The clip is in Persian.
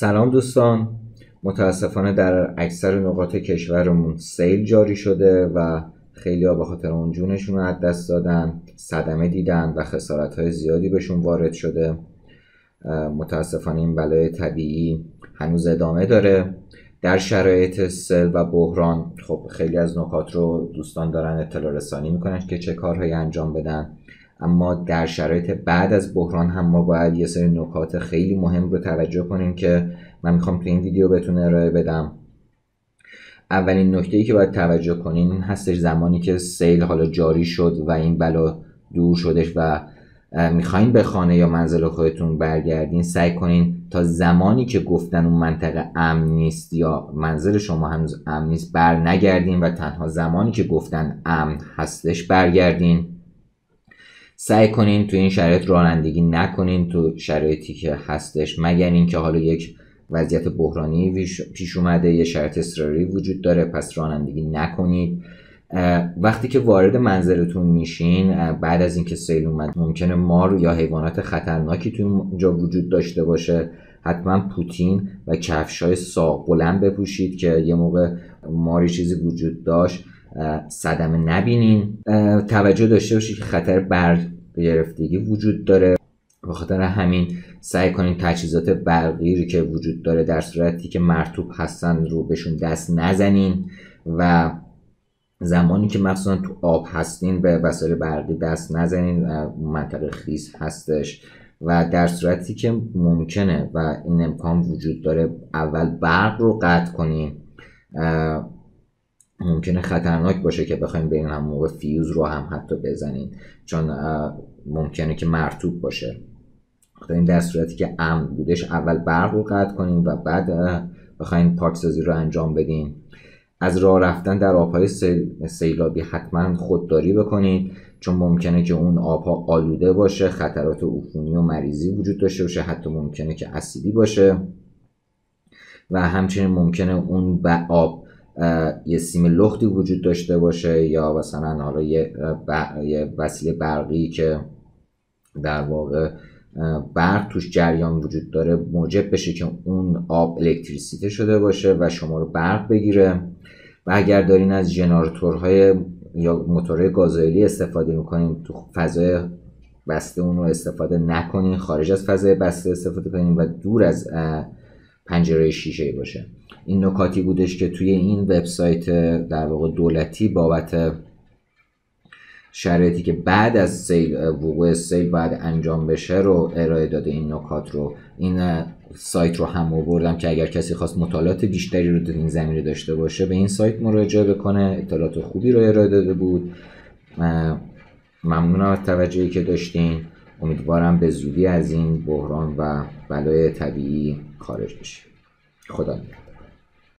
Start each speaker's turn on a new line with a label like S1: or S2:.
S1: سلام دوستان. متاسفانه در اکثر نقاط کشورمون سیل جاری شده و خیلی ها به خاطر اون جونشون رو از دست دادن صدمه دیدن و خسارت های زیادی بهشون وارد شده. متاسفانه این بلای طبیعی هنوز ادامه داره. در شرایط سل و بحران خب خیلی از نکات رو دوستان دارن اطلاع رسانی می‌کنن که چه کارهایی انجام بدن. اما در شرایط بعد از بحران هم ما باید یه سری نکات خیلی مهم رو توجه کنیم که من می‌خوام تو این ویدیو بهتون ارائه بدم. اولین نکته ای که باید توجه کنین این هستش زمانی که سیل حالا جاری شد و این بلا دور شدش و می‌خواین به خانه یا منزل خودتون برگردین سعی کنین تا زمانی که گفتن اون منطقه امن نیست یا منزل شما هنوز امن نیست بر نگردین و تنها زمانی که گفتن امن هستش برگردین. سعی کنین تو این شرایط رانندگی نکنین تو شرایطی که هستش مگر اینکه حالا یک وضعیت بحرانی پیش اومده یه شرط اضطراری وجود داره پس رانندگی نکنید. وقتی که وارد منزلتون میشین بعد از اینکه سیل اومد ممکنه مار یا حیوانات خطرناکی تو اونجا وجود داشته باشه. حتما پوتین و کفش های ساق بلند بپوشید که یه موقع ماری چیزی وجود داشت. صدمه نبینین. توجه داشته باشید که خطر بر گرفتگی وجود داره. به خاطر همین سعی کنید تجهیزات برقی که وجود داره در صورتی که مرتوب هستن رو بهشون دست نزنین و زمانی که مخصوصا تو آب هستین به وسایل برقی دست نزنین منطقه خیس هستش و در صورتی که ممکنه و این امکان وجود داره اول برق رو قطع کنین. ممکنه خطرناک باشه که بخوایم بین هم موقع فیوز رو هم حتی بزنین چون ممکنه که مرتوب باشه. این در صورتی که امن بودش اول برق رو قطع کنین و بعد بخواین پاکسازی رو انجام بدین از راه رفتن در آبهای سیلابی حتما خودداری بکنید چون ممکنه که اون آبها آلوده باشه خطرات عفونی و مریضی وجود داشته باشه حتی ممکنه که اسیدی باشه. و همچنین ممکنه اون به آب یه سیم لختی وجود داشته باشه یا مثلا حالا یه, یه وسیله برقی که در واقع برق توش جریان وجود داره موجب بشه که اون آب الکتریسیته شده باشه و شما رو برق بگیره. و اگر دارین از ژنراتورهای یا موتورهای گازوئیلی استفاده می‌کنین تو فضای بسته اون رو استفاده نکنین خارج از فضای بسته استفاده کنین و دور از پنجره شیشه باشه. این نکاتی بودش که توی این وبسایت در واقع دولتی بابت شرایطی که بعد از سیل وقوع سیل باید انجام بشه رو ارائه داده این نکات رو. این سایت رو هم آوردم که اگر کسی خواست مطالعات بیشتری رو در این زمینه داشته باشه به این سایت مراجعه بکنه. اطلاعات خوبی رو ارائه داده بود. ممنونم از توجهی که داشتین. امیدوارم به زودی از این بحران و بلای طبیعی خارج بشه خدا